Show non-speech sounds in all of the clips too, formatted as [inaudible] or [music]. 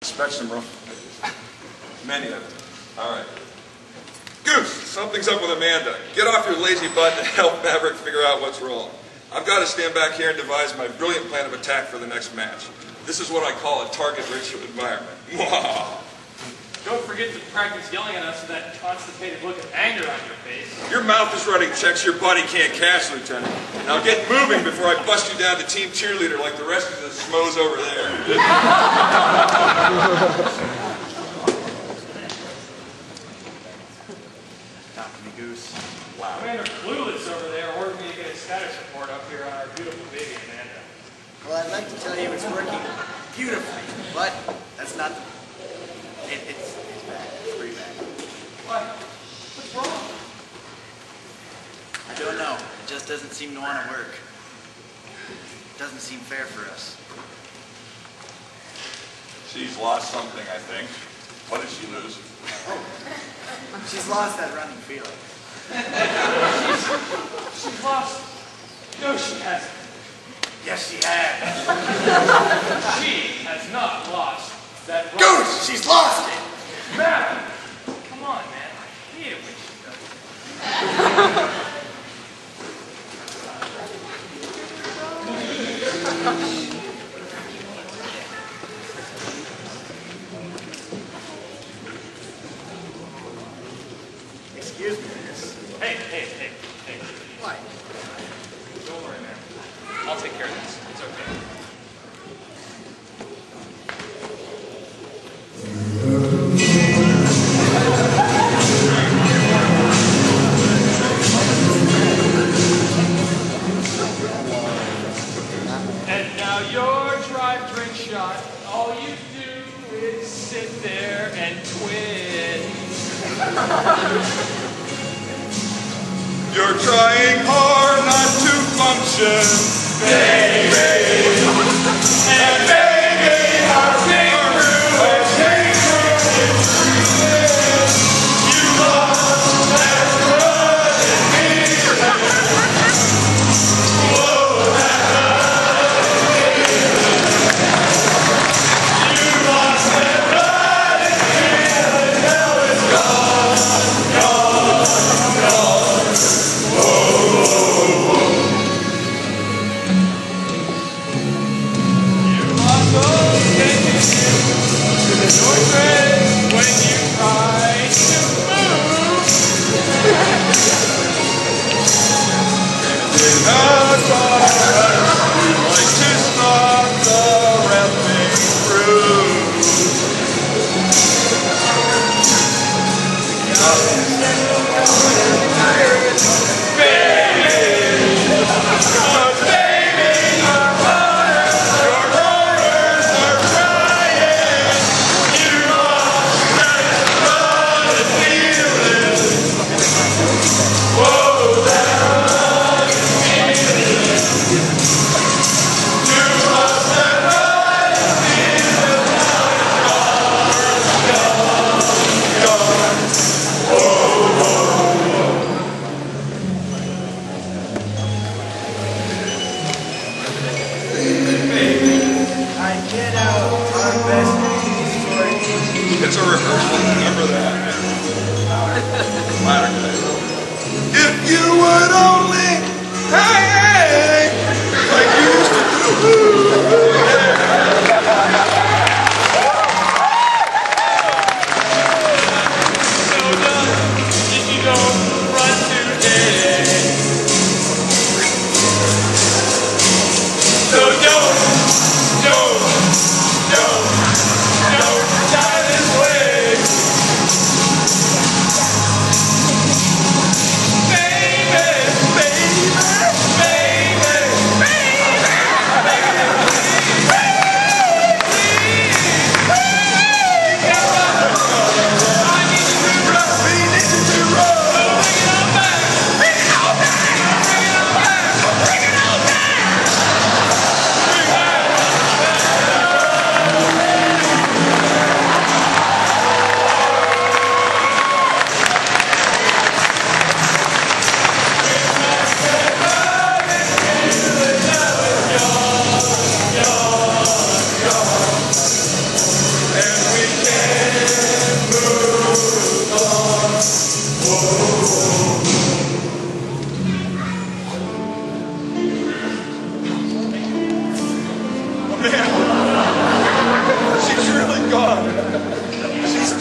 Them, bro. Many of them. All right. Goose, something's up with Amanda. Get off your lazy butt and help Maverick figure out what's wrong. I've got to stand back here and devise my brilliant plan of attack for the next match. This is what I call a target-rich environment. Don't forget to practice yelling at us with that constipated look of anger on your face. Your mouth is writing checks your body can't cash, Lieutenant. Now get moving before I bust you down to team cheerleader like the rest of the schmoes over there. Talk to me, Goose. Wow. Commander Clueless over there ordered me to get a status report up here on our beautiful baby Amanda. Well, I'd like to tell you it's working beautifully, but that's not the... It, it's, it's bad. It's pretty bad. What? What's wrong? I don't know. It just doesn't seem to want to work. It doesn't seem fair for us. She's lost something, I think. What did she lose? Oh. [laughs] She's lost that running feeling. [laughs] She's lost. No, she hasn't. Yes, she has. [laughs] She has not lost that Goose! She's lost it! Man! Come on, man. I hate it she does. Excuse me, miss. Hey, hey, hey, hey. What? Don't worry, man. I'll take care of this. It's okay. You're trying hard not to function, It's a rehearsal, remember that. [laughs] if you would only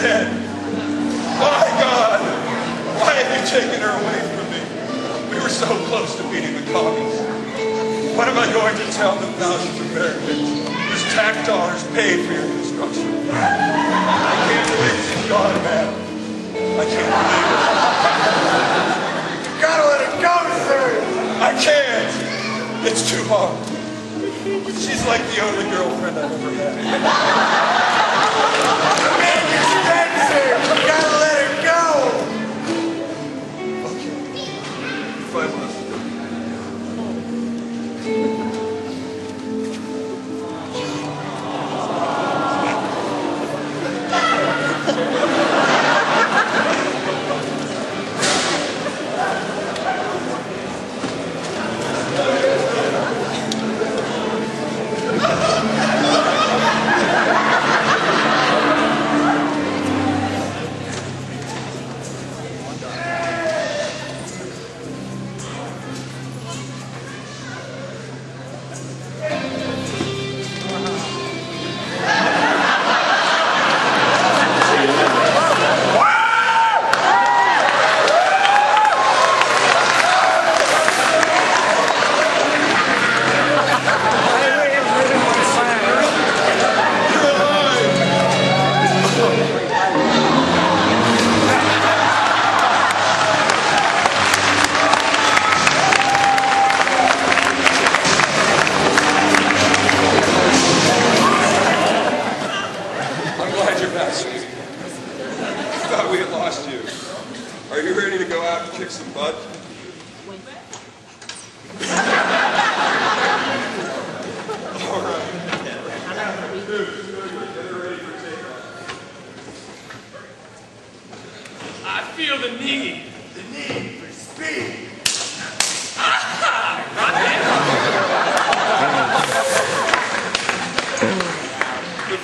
My God, why have you taken her away from me? We were so close to beating the commies. What am I going to tell the thousands of Americans Whose tax dollars paid for your construction? I can't believe she's man. I can't believe it. You gotta let it go, sir. I can't. It's too hard. She's like the only girlfriend I've ever had. Spencer, gotta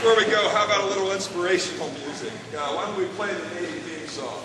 before we go, how about a little inspirational music? Uh, why don't we play the Navy theme song?